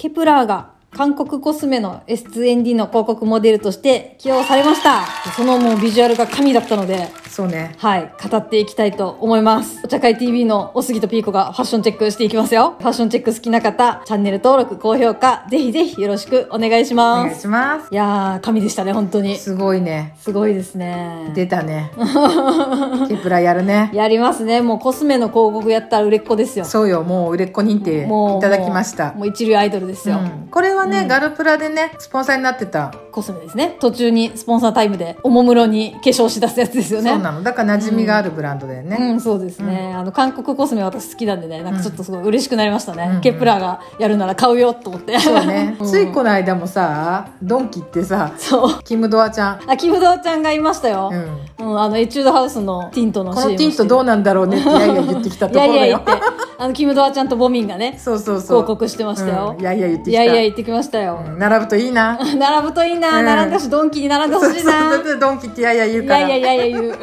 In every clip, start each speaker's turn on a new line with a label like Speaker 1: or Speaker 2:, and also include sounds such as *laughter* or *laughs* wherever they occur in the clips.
Speaker 1: ケプラーが韓国コスメの S2ND の広告モデルとして起用されました。そのもうビジュアルが神だったので、
Speaker 2: そうね
Speaker 1: はい、語っていきたいと思います。お茶会 TV のおすぎとピーコがファッションチェックしていきますよ。ファッションチェック好きな方、チャンネル登録、高評価、ぜひぜひよろしくお願いし
Speaker 2: お願い
Speaker 1: ます。
Speaker 2: します
Speaker 1: いやー、神でしたね、本当に。
Speaker 2: すごいね
Speaker 1: すごいですね。
Speaker 2: 出たね *laughs* ケプラやるね
Speaker 1: やりますね。もうコスメの広告やったら売れっ子ですよ。
Speaker 2: そうよもう売れっ子認定いただきました
Speaker 1: もうもう一流アイドルですよ。
Speaker 2: うんこれはね、ガルプラでねスポンサーになってた、
Speaker 1: コスメですね。途中にスポンサータイムでおもむろに化粧し出すやつですよね。
Speaker 2: そうなの。だから馴染みがあるブランドだよね、
Speaker 1: うん、そうですね、あの韓国コスメ私好きなんでねなんかちょっとすごい嬉しくなりましたね、
Speaker 2: うん。
Speaker 1: ケプラーがやるなら買うよと思って。
Speaker 2: そうね、*laughs*
Speaker 1: ん。
Speaker 2: ついこの間もさドンキってさ
Speaker 1: そう。
Speaker 2: キムドアちゃん、
Speaker 1: あキムドアちゃんがいましたよ。
Speaker 2: う、ん、
Speaker 1: うんあのエチュードハウスのティントの
Speaker 2: こ
Speaker 1: CM
Speaker 2: のティントどう
Speaker 1: う
Speaker 2: なんだろうねっていやいや言ってきたと
Speaker 1: いや
Speaker 2: ころだよ。
Speaker 1: いや言ってあのキムドアちゃんとボミンがね
Speaker 2: そうそうそう。
Speaker 1: 広告してましたよ。
Speaker 2: うん。いやいや言ってきた。
Speaker 1: いやいや言ってきましたよ、
Speaker 2: うん。並ぶといいな。
Speaker 1: 並ぶといいな、
Speaker 2: うん。
Speaker 1: 並んだしドンキに並んでほしいな
Speaker 2: そうそうドンキっていやいや言うから。
Speaker 1: いやいやいやいや言う。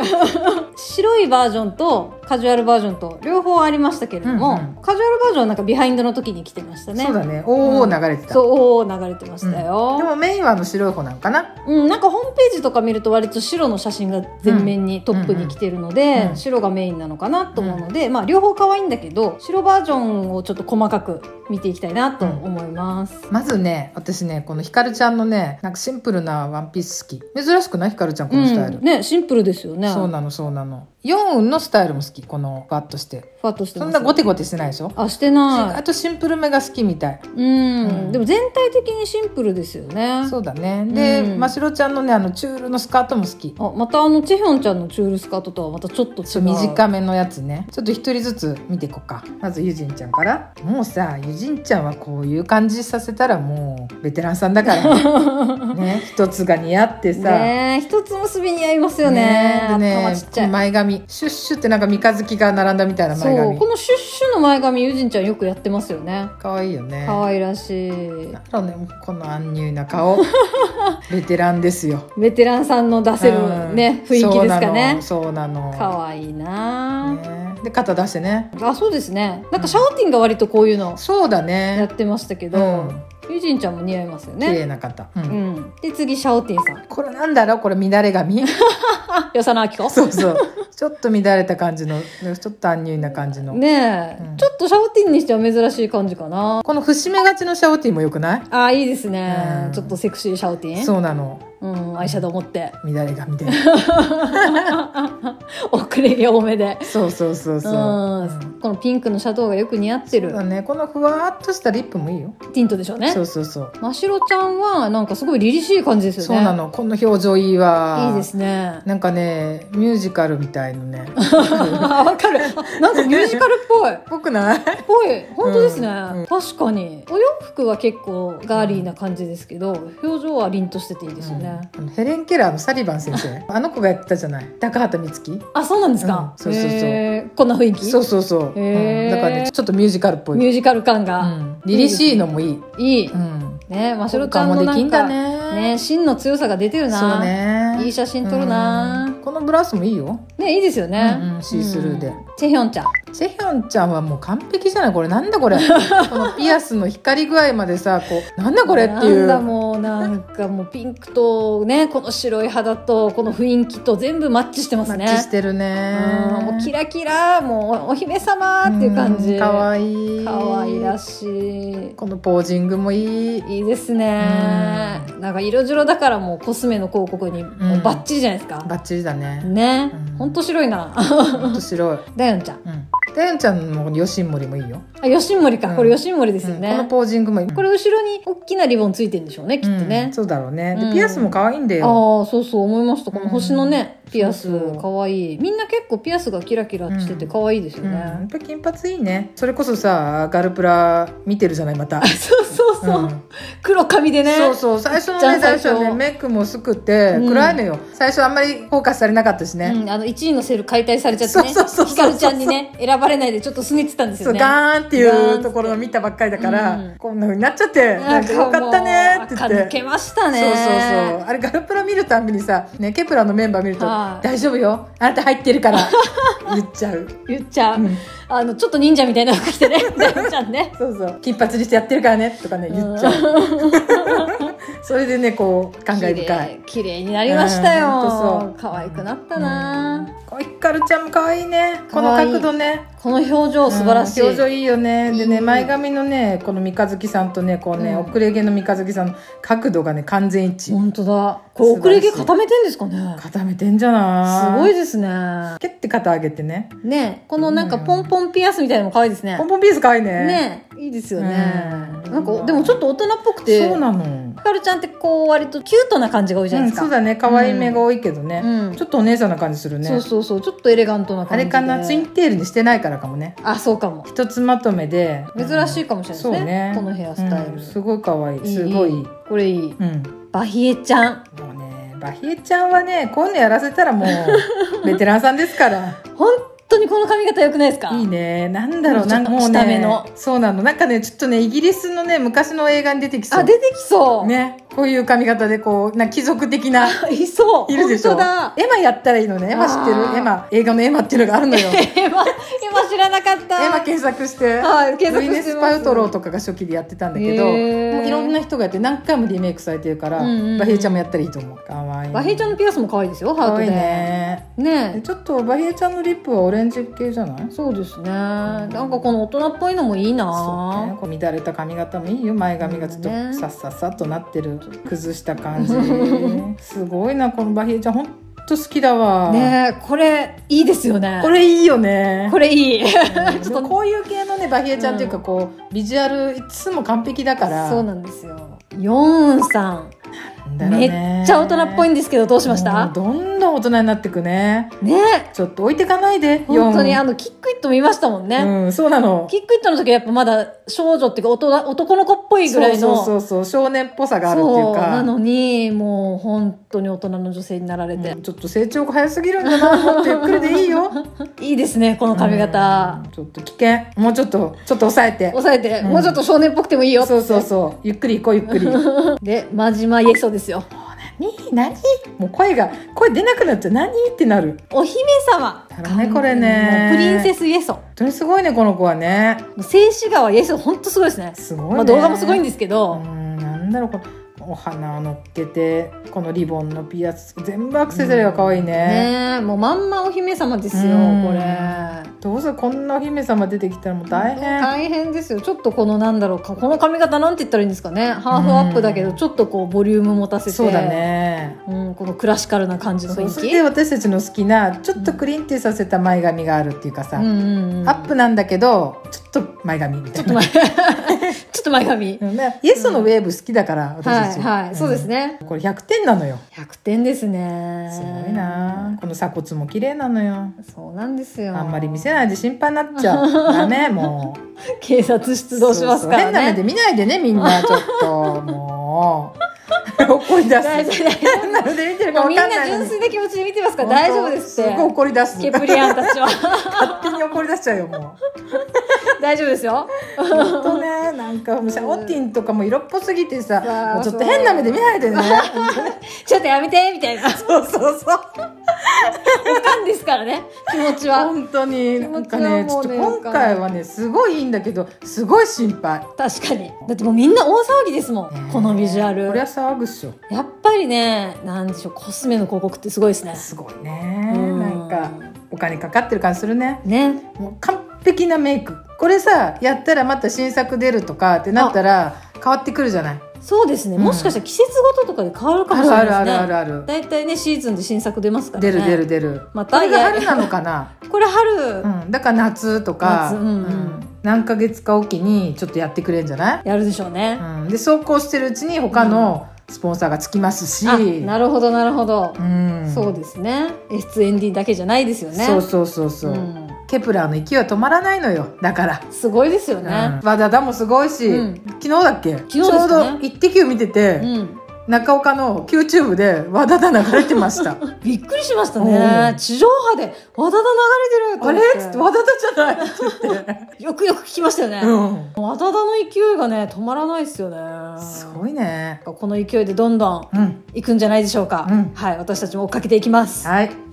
Speaker 1: 白いバージョンとカジュアルバージョンと両方ありましたけれども、
Speaker 2: うんうん。
Speaker 1: カジュアルバージョンはなんかビハインドの時に来てましたね。
Speaker 2: そうだね。おお流れてた、
Speaker 1: そうおー流れてましたよ、
Speaker 2: でもメインはあの白い方なのかな？
Speaker 1: うん、なんかホームページとか見ると割と白の写真が全面にトップに来てるので、
Speaker 2: うん。うん。
Speaker 1: 白がメインなのかなと思うので、まあ両方可愛いんだけど白バージョンをちょっと細かく見ていきたいなと思います、
Speaker 2: まずね私ねこのひかるちゃんのねなんかシンプルなワンピース好き。珍しくないひかるちゃんこのスタイル、
Speaker 1: うんねシンプルですよね。
Speaker 2: そうなのそうなのヨンウンのスタイルも好きこのふわっとして。
Speaker 1: ふわっとして
Speaker 2: そんなゴテゴテしてないでしょ？
Speaker 1: あしてな
Speaker 2: あとシンプルめが好きみたい。
Speaker 1: いうん、
Speaker 2: うん。
Speaker 1: でも全体的にシンプルですよね。
Speaker 2: そうだね。で、
Speaker 1: うん。
Speaker 2: ましろちゃんのねあのチュールのスカートも好き。
Speaker 1: あまたあのチェヒョンちゃんのチュールスカートとはまたちょっと違
Speaker 2: そう
Speaker 1: う
Speaker 2: 短めのやつね。ちょっと一人ずつ見ていこうか。まずゆじんちゃんから。もうさゆじんちゃんはこういう感じさせたらもうベテランさんだから。*laughs* ね一つが似合ってさ、
Speaker 1: ねえ一つ結び似合いますよね。
Speaker 2: でね
Speaker 1: 頭ちっちゃい。
Speaker 2: 前髪シュッシュってなんか三日月が並んだみたいな
Speaker 1: そう
Speaker 2: 前髪
Speaker 1: このシュッシュの前髪ゆじんちゃんよくやってますよね。
Speaker 2: 可愛いよね。
Speaker 1: 可愛らしい。
Speaker 2: なんだろうねこのアンニュイな顔ベテランですよ。
Speaker 1: ベテランさんの出せる
Speaker 2: うん。
Speaker 1: ね、雰囲気ですかね。
Speaker 2: そうなの
Speaker 1: 可愛いな、
Speaker 2: ね。で肩出してね。
Speaker 1: あそうですね。なんかシャオティンが割とこういうの
Speaker 2: そうだ
Speaker 1: や
Speaker 2: ね
Speaker 1: ってましたけど、
Speaker 2: うん。
Speaker 1: ゆじんちゃんも似合いますよ
Speaker 2: 綺麗
Speaker 1: ね
Speaker 2: な肩、うん。
Speaker 1: うん、で次シャオティンさん。
Speaker 2: これなんだろう？これ乱れ髪？
Speaker 1: あ *laughs* 与謝野明子？
Speaker 2: そうそうちょっと乱れた感じのちょっとアンニュイな感じの、
Speaker 1: ねえ、
Speaker 2: うん。
Speaker 1: ちょっとシャオティンにしては珍しい感じかな。
Speaker 2: この節目がちのシャオティもよくない？
Speaker 1: あいいですね、
Speaker 2: うん。
Speaker 1: ちょっとセクシーシャオティン。
Speaker 2: そうなの
Speaker 1: うんアイシャドウ持って。
Speaker 2: 乱れ髪で。*laughs*
Speaker 1: 遅れ毛多めで。
Speaker 2: そうそうそうそう、
Speaker 1: うん。
Speaker 2: うん。
Speaker 1: このピンクのシャドウがよく似合ってる。
Speaker 2: ね。このふわっとしたリップもいいよ。
Speaker 1: ティントでしょうね。
Speaker 2: そうそうそう。
Speaker 1: ましろちゃんはなんかすごい凛々しい感じですよね。
Speaker 2: そうなの。この表情いいわ。
Speaker 1: いいですね。
Speaker 2: なんかねミュージカルみたいのね。
Speaker 1: あ *laughs* わかる。あなんかミュージカルっぽい。
Speaker 2: ぽくない？
Speaker 1: ぽい。本当ですね、
Speaker 2: うんうん。
Speaker 1: 確かに。お洋服は結構ガーリーな感じですけど表情は凛としてていいですよね、
Speaker 2: うん。あのヘレン・ケラーのサリバン先生。*laughs* あの子がやってたじゃない。高畑充希。
Speaker 1: あそうなんですか、
Speaker 2: うん。そうそうそう。
Speaker 1: こんな雰囲気？
Speaker 2: そうそうそう、うん。だからねちょっとミュージカルっぽい、
Speaker 1: ミュージカル感
Speaker 2: う
Speaker 1: が、
Speaker 2: ん、凛々しいのもいい、
Speaker 1: いい、
Speaker 2: うん、
Speaker 1: ねましろちゃん
Speaker 2: もできんだね。
Speaker 1: ね芯の強さが出てるな。
Speaker 2: そうね。
Speaker 1: いい写真撮るな。
Speaker 2: うんこのブラウスもいいよ。
Speaker 1: ねいいですよね、
Speaker 2: うんうんシースルーで。
Speaker 1: うん。チェヒョンちゃん。
Speaker 2: チェヒョンちゃんはもう完璧じゃない？これなんだこれ？*laughs* このピアスの光り具合までさこうなんだこれっていう。
Speaker 1: なんだもうなんかもうピンクとねこの白い肌とこの雰囲気と全部マッチしてますね。
Speaker 2: マッチしてるね。
Speaker 1: うん。もうキラキラもうお姫様っていう感じ。
Speaker 2: かわいい。
Speaker 1: かわいらしい。
Speaker 2: このポージングもいい。
Speaker 1: いいですね。なんか色白だからもうコスメの広告にもうバッチリじゃないですか、
Speaker 2: バッチリだね
Speaker 1: ね、
Speaker 2: うん。
Speaker 1: ほんと白いな。
Speaker 2: ほんと白い。
Speaker 1: ダヨンちゃん。
Speaker 2: うん。ダヨンちゃんも吉森もいいよ、
Speaker 1: あ吉森か、
Speaker 2: うん。
Speaker 1: これ吉森ですよね、
Speaker 2: うん。このポージングもいい。
Speaker 1: これ後ろに大きなリボンついてるんでしょうねきっとね。
Speaker 2: うん、そうだろうね。
Speaker 1: うん。
Speaker 2: でピアスも可愛いんだよ、
Speaker 1: ああそうそう思いました。この星のね、ピアス。かわいい。みんな結構ピアスがキラキラしててかわいいですよ
Speaker 2: うん、
Speaker 1: ね、
Speaker 2: やっぱ金髪いいね。それこそさガルプラ見てるじゃないまた。
Speaker 1: そうそうそう、
Speaker 2: うん。
Speaker 1: 黒髪でね。
Speaker 2: そうそう。最初のね最
Speaker 1: 初。
Speaker 2: 初ねメイクも薄くて
Speaker 1: うん。
Speaker 2: 暗いのよ、最初あんまりフォーカスされなかったしね、
Speaker 1: うん、あの1位のセール解体されちゃってね。ひかるちゃんにね選ばれないでちょっとすねってたんですよね。
Speaker 2: ガーンっていうところを見たばっかりだから、
Speaker 1: うん。
Speaker 2: こんな風になっちゃってなんかよかったねって言って。
Speaker 1: 抜けましたね。
Speaker 2: そうそうそう。あれガルプラ見るたんびにさ、ね、ケプラのメンバー見ると、大丈夫よ。あなた入ってるから。*laughs* 言っちゃう、
Speaker 1: 言っちゃう、
Speaker 2: うん。
Speaker 1: あのちょっと忍者みたいな服着てね。大ちゃんね
Speaker 2: そうそう。金髪にしてやってるからね。とかね言っちゃう、それでねこう感慨深い。
Speaker 1: 綺麗になりました
Speaker 2: うんそう。
Speaker 1: 可愛くなったな、
Speaker 2: こいひかるちゃんも可愛いね。この角度ね。
Speaker 1: この表情素晴らしい、
Speaker 2: うん表情いいよね。でね前髪のねこの三日月さんとねこうね、
Speaker 1: うん。
Speaker 2: 遅れ毛の三日月さんの角度がね完全一致。
Speaker 1: 本当だ。これ遅れ毛固めてんですかね。
Speaker 2: 固めてんじゃない？
Speaker 1: すごいですね。
Speaker 2: キュッて肩上げてね。
Speaker 1: ねこのなんかポンポンピアスみたいなのも可愛いですね。
Speaker 2: ポンポンピース可愛いね。
Speaker 1: ねいいですよね。
Speaker 2: うん。
Speaker 1: なんかでもちょっと大人っぽくて
Speaker 2: そうなの。
Speaker 1: ひかるちゃんってこう割とキュートな感じが多いじゃないですか、
Speaker 2: うん、そうだね。可愛い目が多いけどね、
Speaker 1: うん。
Speaker 2: ちょっとお姉さんな感じするね。
Speaker 1: そうそうそう。ちょっとエレガントな
Speaker 2: あ
Speaker 1: 感じで。
Speaker 2: れかな？ツインテールにしてないからかもね。
Speaker 1: あそうかも。
Speaker 2: 一つまとめで。
Speaker 1: 珍しいかもしれないですね,、
Speaker 2: ね。
Speaker 1: このヘアスタイル、
Speaker 2: うんすごい可愛い。すごい。
Speaker 1: これいい。
Speaker 2: うん。
Speaker 1: バヒエちゃん。
Speaker 2: もうねバヒエちゃんはねこういうのやらせたらもう *laughs* ベテランさんですから。
Speaker 1: 本当にこの髪型良くないですか？
Speaker 2: いいね。なんだろう。なんかもうね
Speaker 1: の。
Speaker 2: そうなの。なんかねちょっとねイギリスのね昔の映画に出てきそう。
Speaker 1: あ出てきそう、
Speaker 2: ね。こういう髪型でこうな貴族的な
Speaker 1: いそう。*laughs*
Speaker 2: いるでしょ？
Speaker 1: だ。
Speaker 2: エマやったらいいのね。エマ知ってる？エマ。映画のエマっていうのがあるのよ。*laughs*
Speaker 1: エマ今知らなかった。
Speaker 2: エマ検索して。
Speaker 1: はい検索
Speaker 2: グウィネス・パルトローとかが初期でやってたんだけどもういろんな人がやって何回もリメイクされてるから、バヒエちゃんもやったらいいと思う。かわい。い
Speaker 1: バヒエちゃんのピアスも可愛いですよハートで。
Speaker 2: ね
Speaker 1: ね
Speaker 2: ちょっとバヒエちゃんのリップはオレンジ系じゃない？
Speaker 1: そうですね。なんかこの大人っぽいのもいい
Speaker 2: そうね。
Speaker 1: な
Speaker 2: こう乱れた髪型もいいよ。前髪がちょっとさっさっさっとなってる崩した感じ。*laughs* すごいなこのバヒエちゃん。ほんと好きだわ、
Speaker 1: ねえ。これいいですよね。
Speaker 2: これいいよね。
Speaker 1: これいい。
Speaker 2: うん。*laughs* でもこういう系のねバヒエちゃんっていうかこうビジュアルいつも完璧だから。
Speaker 1: そうなんですよ。ヨンさんめ
Speaker 2: ね。
Speaker 1: っちゃ大人っぽいんですけどどうしました？
Speaker 2: どんどん大人になってくね。
Speaker 1: ね。
Speaker 2: ちょっと置いてかないで
Speaker 1: 本当にあのキックイット見ましたもんね、
Speaker 2: うんそうなの。
Speaker 1: キックイットの時はやっぱまだ少女っていうか男の子っぽいぐらいの
Speaker 2: そうそうそう少年っぽさがあるっていうか。
Speaker 1: なのにもう本当に大人の女性になられて、
Speaker 2: うんちょっと成長が早すぎるんだなゆっくりでいいよ。*laughs*
Speaker 1: いいですねこの髪型、
Speaker 2: うんちょっと危険もうちょっとちょっと抑えて。
Speaker 1: 抑えて、
Speaker 2: うん
Speaker 1: もうちょっと少年っぽくてもいいよ
Speaker 2: そうそうそう。ゆっくり行こうゆっくり。*laughs*
Speaker 1: で真島イエソですよ。
Speaker 2: 何？何？もう声が声出なくなっちゃう。何？ってなる。
Speaker 1: お姫様。
Speaker 2: だねこれね。
Speaker 1: プリンセスイエソ。
Speaker 2: 本当にすごいねこの子はね。
Speaker 1: 静止画はイエソ本当すごいですね。
Speaker 2: すごいね、
Speaker 1: まあ、動画もすごいん
Speaker 2: で
Speaker 1: ですけど、
Speaker 2: うんなんだろうこのお花を乗っけてこのリボンのピアス全部アクセサリーが可愛いね、
Speaker 1: ねえもうまんまお姫様ですよ
Speaker 2: うん。
Speaker 1: これ。
Speaker 2: どうせこんなお姫様出てきたらもう大変。
Speaker 1: 大変ですよ。ちょっとこのなんだろうかこの髪型なんて言ったらいいんですかね。ハーフアップだけどちょっとこうボリューム持たせて。
Speaker 2: そうだね。
Speaker 1: うん、このクラシカルな感じの雰囲気。
Speaker 2: で私たちの好きなちょっとクリンってさせた前髪があるっていうかさ、
Speaker 1: うんうんうん。
Speaker 2: アップなんだけどちょっと前髪みたいな *laughs*
Speaker 1: ちょっと前髪。
Speaker 2: うんねイエスのウェーブ好きだから、私
Speaker 1: はいはい、そうです
Speaker 2: ね。
Speaker 1: ね
Speaker 2: これ100点なのよ。
Speaker 1: 100点ですね。
Speaker 2: すごいな。この鎖骨も綺麗なのよ。
Speaker 1: そうなんですよ。
Speaker 2: あんまり見せないで心配になっちゃう。ダメもう。*laughs*
Speaker 1: 警察出動しますから
Speaker 2: そうそう。変な目で
Speaker 1: ね
Speaker 2: 見ないでねみんな。ちょっともう *laughs* 怒り出す。
Speaker 1: 大丈夫。
Speaker 2: な目で見てるか分かんないのに。
Speaker 1: な純粋な気持ちで見てますから大丈夫ですって。
Speaker 2: すごい怒り出す
Speaker 1: ケプリアンたちは。*laughs*
Speaker 2: 勝手に怒り出しちゃうよもう。
Speaker 1: 大丈夫ですよ。
Speaker 2: ほんとねなんかもうシャオティンとかも色っぽすぎてさもうちょっと変な目で見ないでね。*laughs*
Speaker 1: ちょっとやめてみたいな。
Speaker 2: そうそうそう *laughs*
Speaker 1: おかんですからね気持ちは。
Speaker 2: 本当になんかねちょっと今回はねすごいいいんだけどすごい心配。
Speaker 1: 確かに。だってもうみんな大騒ぎですもんこのビジュアル。
Speaker 2: こりゃ騒ぐっしょ。
Speaker 1: やっぱりねなんでしょうコスメの広告ってすごいですね。
Speaker 2: すごいね。
Speaker 1: うん。
Speaker 2: なんかお金かかってる感じするね。
Speaker 1: ね。
Speaker 2: もう完璧なメイク。これさやったらまた新作出るとかってなったら変わってくるじゃない
Speaker 1: そうですね、
Speaker 2: うん。
Speaker 1: もしかしたら季節ごととかで変わるかもしれないですね。
Speaker 2: るあるあるある
Speaker 1: 大体ねシーズンで新作出ますからね。
Speaker 2: 出る出る出る。
Speaker 1: また
Speaker 2: これが
Speaker 1: や
Speaker 2: 春なのかな？
Speaker 1: これ春、
Speaker 2: うん、だから夏とか、
Speaker 1: 夏うんうん。
Speaker 2: 何ヶ月かおきにちょっとやってくれるんじゃない、
Speaker 1: やるでしょうね、
Speaker 2: うん、でそうこうしてるうちに他のスポンサーがつきますし、
Speaker 1: あなるほどなるほど、
Speaker 2: うん、
Speaker 1: そうですね。 S2ND だけじゃないですよね。
Speaker 2: そうそうそうそう、
Speaker 1: うん
Speaker 2: Kep1er の勢いは止まらないのよ。だから。
Speaker 1: すごいですよ
Speaker 2: うん。
Speaker 1: ね、
Speaker 2: 和田田もすごいし、
Speaker 1: うん。
Speaker 2: 昨日だっけ？
Speaker 1: ね。
Speaker 2: ちょうど「イッテ Q!」見てて、
Speaker 1: うん。
Speaker 2: 中岡の YouTube で和田田流れてました。*laughs*
Speaker 1: びっくりしました
Speaker 2: う
Speaker 1: ね
Speaker 2: ん。
Speaker 1: 地上波で和田田流れてると
Speaker 2: あれ
Speaker 1: 思っ
Speaker 2: つって和田田じゃない？って。言って、
Speaker 1: よくよく聞きましたよね、
Speaker 2: うん、
Speaker 1: 和田田の勢いがね止まらないですよね。
Speaker 2: すごいね。
Speaker 1: この勢いでどんど
Speaker 2: ん。
Speaker 1: 行くんじゃないでしょうか、
Speaker 2: うん。
Speaker 1: はい私たちも追っかけていきます。
Speaker 2: はい